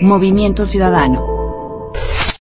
Movimiento Ciudadano.